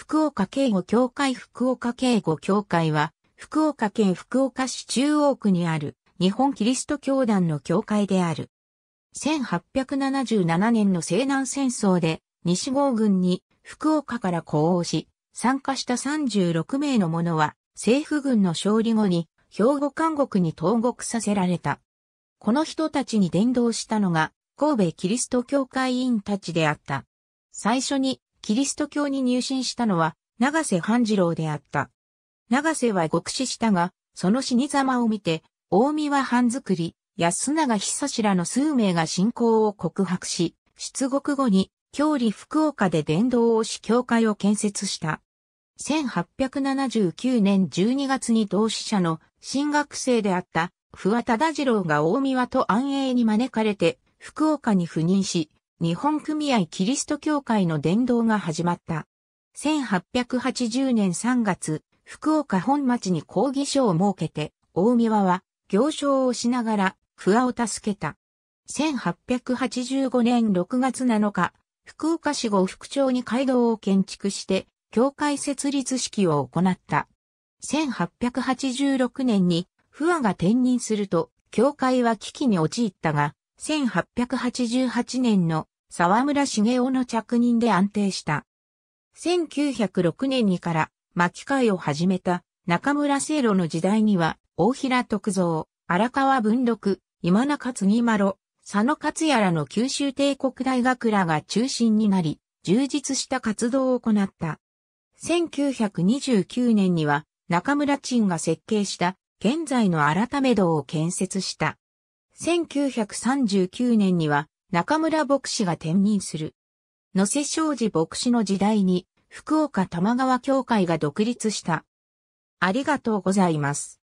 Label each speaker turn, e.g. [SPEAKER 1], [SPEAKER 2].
[SPEAKER 1] 福岡敬語協会福岡敬語協会は、福岡県福岡市中央区にある日本キリスト教団の教会である。1877年の西南戦争で西郷軍に福岡から降応し、参加した36名の者は政府軍の勝利後に兵庫監獄に投獄させられた。この人たちに伝道したのが神戸キリスト教会員たちであった。最初にキリスト教に入信したのは長瀬半次郎であった。長瀬は極死したが、その死に様を見て、大見は藩作り、安永久志らの数名が信仰を告白し、出国後に、京里福岡で伝道をし教会を建設した。1879年12月に同志社の新学生であった不破忠次郎が大見と安永に招かれて福岡に赴任し、日本組合キリスト教会の伝道が始まった。1880年3月、福岡本町に講義所を設けて、大見は行商をしながら、桑を助けた。1885年6月7日、福岡市郷副町に街道を建築して、教会設立式を行った。1886年に、不和が転任すると、教会は危機に陥ったが、1888年の沢村茂雄の着任で安定した。1906年にから巻き替えを始めた中村聖路の時代には大平徳蔵、荒川文禄、今中継丸、佐野勝也らの九州帝国大学らが中心になり、充実した活動を行った。1929年には中村陳が設計した現在の改め堂を建設した。1939年には中村牧師が転任する。野瀬正治牧師の時代に福岡玉川教会が独立した。ありがとうございます。